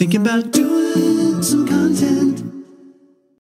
Thinking about doing some content.